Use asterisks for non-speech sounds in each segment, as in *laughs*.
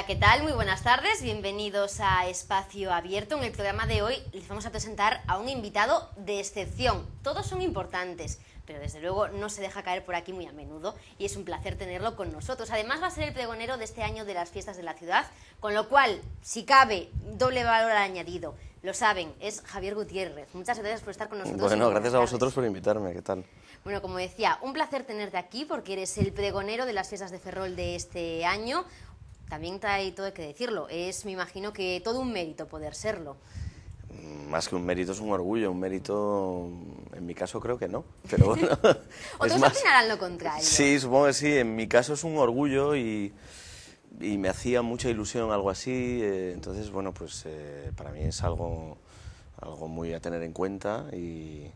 Hola, ¿qué tal? Muy buenas tardes. Bienvenidos a Espacio Abierto. En el programa de hoy les vamos a presentar a un invitado de excepción. Todos son importantes, pero desde luego no se deja caer por aquí muy a menudo y es un placer tenerlo con nosotros. Además va a ser el pregonero de este año de las fiestas de la ciudad, con lo cual, si cabe, doble valor añadido. Lo saben, es Javier Gutiérrez. Muchas gracias por estar con nosotros. Bueno, gracias a vosotros por invitarme, ¿qué tal? Bueno, como decía, un placer tenerte aquí porque eres el pregonero de las fiestas de Ferrol de este año. También hay todo que decirlo, es, me imagino que todo un mérito poder serlo. Más que un mérito es un orgullo, un mérito, en mi caso creo que no, pero bueno. *laughs* Otros *laughs* más- opinarán lo contrario. Sí, supongo que sí, en mi caso es un orgullo y, y me hacía mucha ilusión algo así, eh, entonces bueno, pues eh, para mí es algo, algo muy a tener en cuenta y,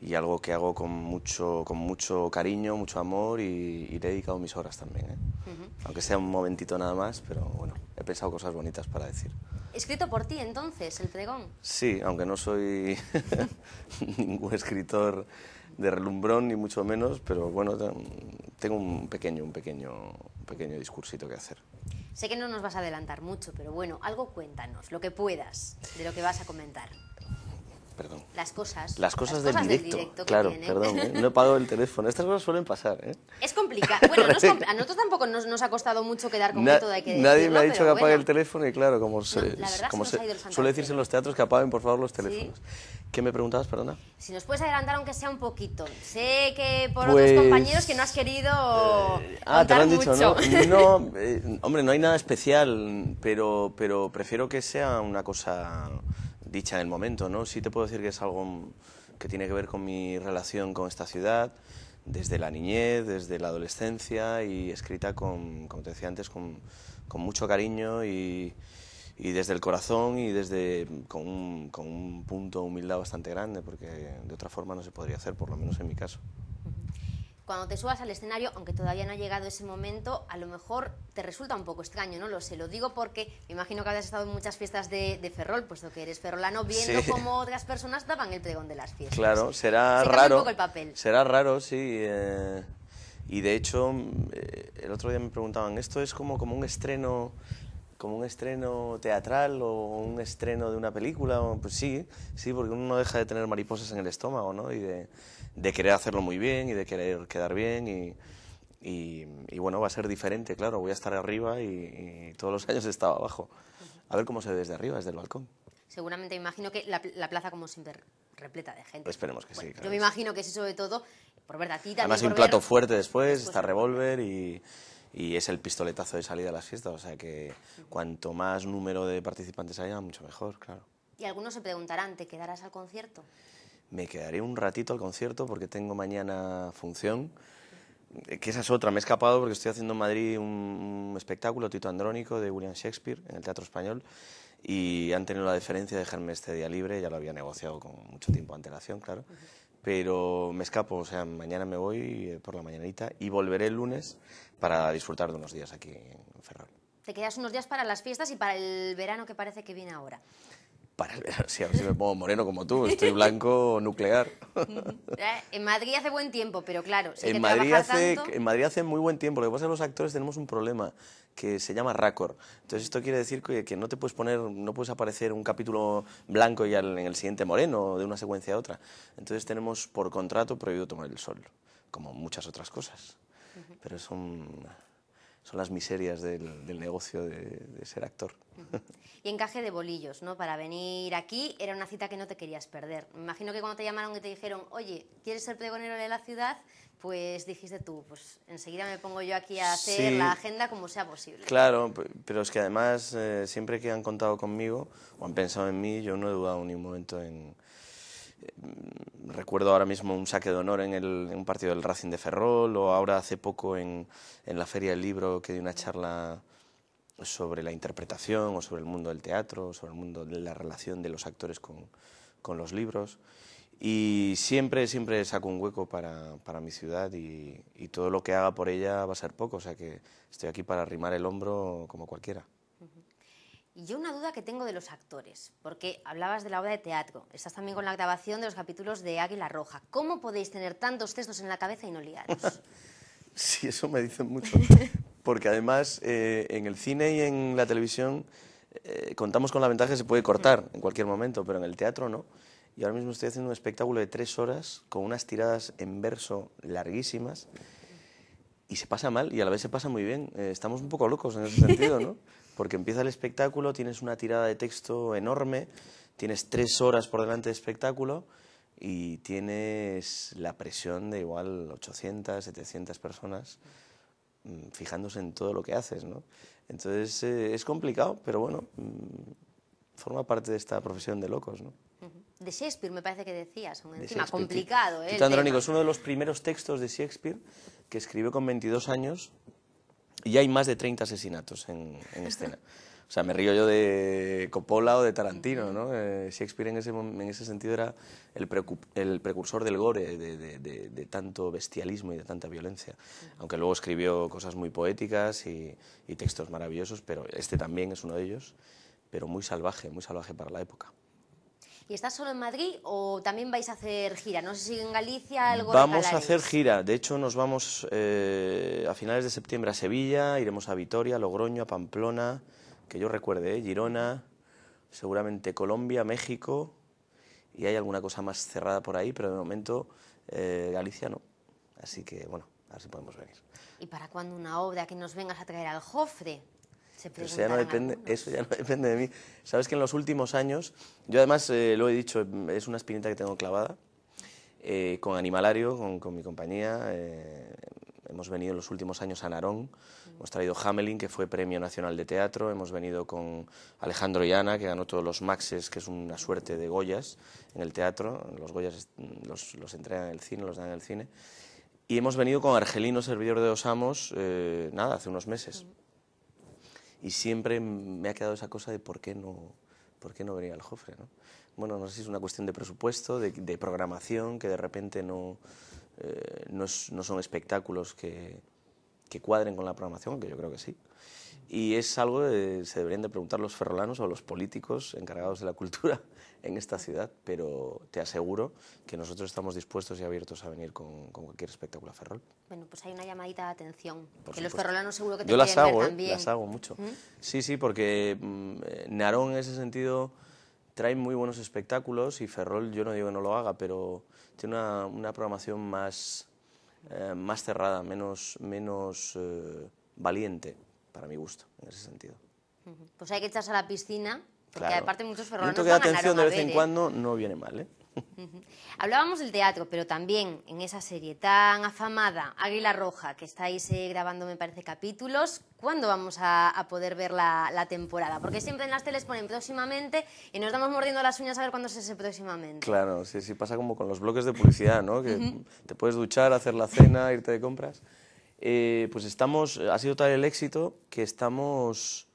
y algo que hago con mucho, con mucho cariño, mucho amor y, y le he dedicado mis horas también, ¿eh? aunque sea un momentito nada más, pero bueno, he pensado cosas bonitas para decir. Escrito por ti entonces, el pregón. Sí, aunque no soy *laughs* ningún escritor de relumbrón ni mucho menos, pero bueno, te- tengo un pequeño, un pequeño, un pequeño discursito que hacer. Sé que no nos vas a adelantar mucho, pero bueno, algo cuéntanos, lo que puedas, de lo que vas a comentar. Perdón. Las cosas. Las cosas, del, directo. que claro, tienen. perdón, ¿eh? no he pagado el teléfono. Estas cosas suelen pasar, ¿eh? Es complicado. Bueno, no es *laughs* compl- a nosotros tampoco nos, nos ha costado mucho quedar con Na- hay que nadie me ha dicho que apague bueno. el teléfono y claro, como, se, la verdad como se se- suele decirse en los teatros que apaguen por favor los teléfonos. ¿Qué me preguntabas, perdona? Si nos puedes adelantar aunque sea un poquito. Sé que por Pues- otros compañeros que no has querido Ah, contar te lo han dicho, mucho. ¿no? No, *laughs* eh, hombre, no hay nada especial, pero, pero prefiero que sea una cosa dicha en el momento, ¿no? Sí te puedo decir que es algo que tiene que ver con mi relación con esta ciudad, desde la niñez, desde la adolescencia y escrita con, como te decía antes, con, mucho cariño y, desde el corazón y desde con un punto de humildad bastante grande, porque de otra forma no se podría hacer, por lo menos en mi caso. Cuando te subas al escenario, aunque todavía no ha llegado ese momento, a lo mejor te resulta un poco extraño, ¿no? Lo sé, lo digo porque me imagino que habrás estado en muchas fiestas de, de Ferrol, puesto que eres ferrolano, viendo Sí. cómo otras personas daban el pregón de las fiestas. Claro, será Se raro. un poco el papel. Será raro, sí. eh, y de hecho, eh, el otro día me preguntaban, ¿esto es como, como un estreno como un estreno teatral o un estreno de una película? Pues sí, sí, porque uno no deja de tener mariposas en el estómago, ¿no? Y de, de querer hacerlo muy bien y de querer quedar bien y, y, y bueno, va a ser diferente, claro, voy a estar arriba y, y todos los años he estado abajo. A ver cómo se ve desde arriba, desde el balcón. Seguramente me imagino que la, la plaza, como siempre, repleta de gente. Esperemos que sí, claro Yo me imagino que sí, sobre todo, por ver a ti también. Además hay un plato ver- fuerte después, después está del revólver y, y es el pistoletazo de salida a las fiestas, o sea que cuanto más número de participantes haya, mucho mejor, claro. Y algunos se preguntarán, ¿te quedarás al concierto? Me quedaré un ratito al concierto porque tengo mañana función, que esa es otra, me he escapado porque estoy haciendo en Madrid un, un espectáculo, Tito Andrónico, de William Shakespeare, en el Teatro Español, y han tenido la deferencia de dejarme este día libre, ya lo había negociado con mucho tiempo de antelación, claro, pero me escapo, o sea, mañana me voy eh, por la mañanita y volveré el lunes para disfrutar de unos días aquí en Ferrol. Te quedas unos días para las fiestas y para el verano que parece que viene ahora. Para el verano, *laughs* sí, a ver si me pongo moreno como tú, estoy blanco *laughs* nuclear. Eh, En Madrid hace buen tiempo, pero claro, si En que Madrid, hace, tanto... en Madrid hace muy buen tiempo. Lo que pasa es que los actores tenemos un problema que se llama raccord. Entonces esto quiere decir que, que no te puedes poner, no puedes aparecer un capítulo blanco y al- en el siguiente moreno de una secuencia a otra. Entonces tenemos por contrato prohibido tomar el sol, como muchas otras cosas. Pero son, son las miserias del, del negocio de, de ser actor. Y encaje de bolillos, ¿no? Para venir aquí era una cita que no te querías perder. Me imagino que cuando te llamaron y te dijeron, oye, ¿quieres ser pregonero de la ciudad? Pues dijiste tú, pues enseguida me pongo yo aquí a hacer Sí. la agenda como sea posible. Claro, pero es que además eh, siempre que han contado conmigo o han pensado en mí, yo no he dudado ni un momento en... recuerdo ahora mismo un saque de honor en, un partido del Racing de Ferrol o ahora hace poco en, la Feria del Libro que di una charla sobre la interpretación o sobre el mundo del teatro, sobre el mundo de la relación de los actores con, los libros. Y siempre, siempre saco un hueco para, para mi ciudad y, y todo lo que haga por ella va a ser poco, o sea que estoy aquí para arrimar el hombro como cualquiera. Y yo una duda que tengo de los actores, porque hablabas de la obra de teatro, estás también con la grabación de los capítulos de Águila Roja. ¿Cómo podéis tener tantos textos en la cabeza y no liaros? *laughs* Sí, eso me dicen mucho. porque además eh, en el cine y en la televisión eh, contamos con la ventaja que se puede cortar en cualquier momento, pero en el teatro no. Y ahora mismo estoy haciendo un espectáculo de tres horas con unas tiradas en verso larguísimas y se pasa mal y a la vez se pasa muy bien. Eh, estamos un poco locos en ese *laughs* sentido, ¿no? Porque empieza el espectáculo, tienes una tirada de texto enorme, tienes tres horas por delante de espectáculo y tienes la presión de igual 800, 700 personas mm, fijándose en todo lo que haces, ¿no? Entonces eh, es complicado, pero bueno, mm, forma parte de esta profesión de locos, ¿no? De Shakespeare, me parece que decías, un encima complicado. ¿eh? Andrónico es uno de los primeros textos de Shakespeare que escribió con 22 años y hay más de 30 asesinatos en, en escena. *laughs* O sea, me río yo de Coppola o de Tarantino, ¿no? Eh, Shakespeare en ese, en ese sentido era el, el precursor del gore, de, de, de, de, tanto bestialismo y de tanta violencia. Aunque luego escribió cosas muy poéticas y, y textos maravillosos, pero este también es uno de ellos, pero muy salvaje, muy salvaje para la época. ¿Y estás solo en Madrid o también vais a hacer gira? No sé si en Galicia algo Vamos a hacer gira. De hecho, nos vamos eh, a finales de septiembre a Sevilla, iremos a Vitoria, Logroño, a Pamplona, que yo recuerde, ¿eh? Girona, seguramente Colombia, México, y hay alguna cosa más cerrada por ahí, pero de momento eh, Galicia no. Así que, bueno, a ver si podemos venir. ¿Y para cuándo una obra que nos vengas a traer al Jofre? Eso ya no depende, eso ya no depende de mí. Sabes que en los últimos años, yo además eh, lo he dicho, es una espinita que tengo clavada, eh, con Animalario, con, con mi compañía, eh, hemos venido en los últimos años a Narón, hemos traído Hamelin, que fue Premio Nacional de Teatro, hemos venido con Alejandro Llana, que ganó todos los Maxes, que es una suerte de Goyas en el teatro, los Goyas los, los entregan en el cine, los dan en el cine, y hemos venido con Argelino, servidor de Osamos, eh, nada, hace unos meses. Y siempre me ha quedado esa cosa de por qué no, por qué no venir al Jofre, ¿no? Bueno, no sé si es una cuestión de presupuesto, de, de programación, que de repente no, eh, no, no, son espectáculos que, que, cuadren con la programación, que yo creo que sí. Y es algo que se deberían de preguntar los ferrolanos o los políticos encargados de la cultura *laughs* en esta ciudad, pero te aseguro que nosotros estamos dispuestos y abiertos a venir con, con cualquier espectáculo a Ferrol. Bueno, pues hay una llamadita de atención, Por que los ferrolanos seguro que te Yo las hago, ver ¿eh? también. las hago mucho. ¿Mm? Sí, sí, porque mm, Narón en ese sentido trae muy buenos espectáculos y Ferrol, yo no digo que no lo haga, pero tiene una, una programación más, eh, más cerrada, menos, menos eh, valiente, para mi gusto, en ese sentido. Pues hay que echarse a la piscina, porque Claro. aparte muchos ferrolanos Un toque de atención de vez en cuando no viene mal, ¿eh? Hablábamos del teatro, pero también en esa serie tan afamada, Águila Roja, que estáis eh, grabando, me parece, capítulos. ¿Cuándo vamos a, a poder ver la, la temporada? Porque siempre en las teles ponen próximamente y nos damos mordiendo las uñas a ver cuándo es ese próximamente. Claro, sí, sí, pasa como con los bloques de publicidad, ¿no? Que te puedes duchar, hacer la cena, irte de compras. Eh, pues estamos, ha sido tal el éxito que estamos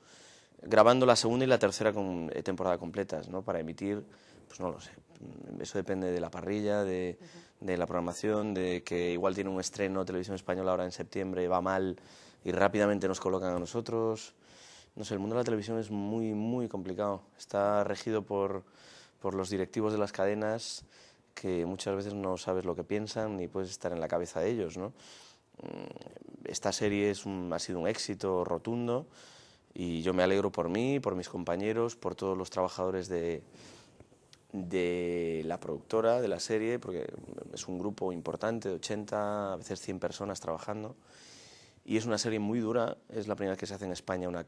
grabando la segunda y la tercera con, eh, temporada completas, ¿no? Para emitir, pues no lo sé. Eso depende de la parrilla, de, de la programación, de que igual tiene un estreno Televisión Española ahora en septiembre, va mal y rápidamente nos colocan a nosotros. No sé, el mundo de la televisión es muy, muy complicado. Está regido por, por los directivos de las cadenas que muchas veces no sabes lo que piensan ni puedes estar en la cabeza de ellos, ¿no? Mm, Esta serie es un- ha sido un éxito rotundo y yo me alegro por mí, por mis compañeros, por todos los trabajadores de, de la productora de la serie, porque es un grupo importante de 80, a veces 100 personas trabajando. Y es una serie muy dura, es la primera vez que se hace en España una,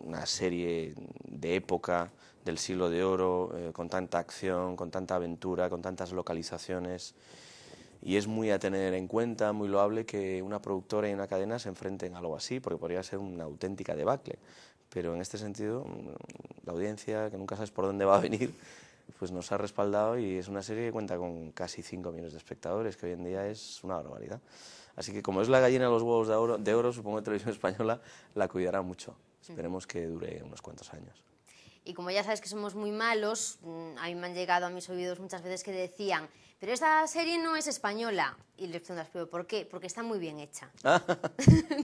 una serie de época del siglo de oro, eh, con tanta acción, con tanta aventura, con tantas localizaciones. Y es muy a tener en cuenta, muy loable que una productora y una cadena se enfrenten a algo así, porque podría ser una auténtica debacle. Pero en este sentido, mm, la audiencia, que nunca sabes por dónde va a venir, pues nos ha respaldado y es una serie que cuenta con casi 5 millones de espectadores, que hoy en día es una barbaridad. Así que como es la gallina de los huevos de oro, de oro supongo que Televisión Española la cuidará mucho. Esperemos que dure unos cuantos años. Y como ya sabes que somos muy malos, mm, a mí me han llegado a mis oídos muchas veces que decían, pero esta serie no es española. Y les preguntas, ¿pero por qué? Porque está muy bien hecha. *laughs*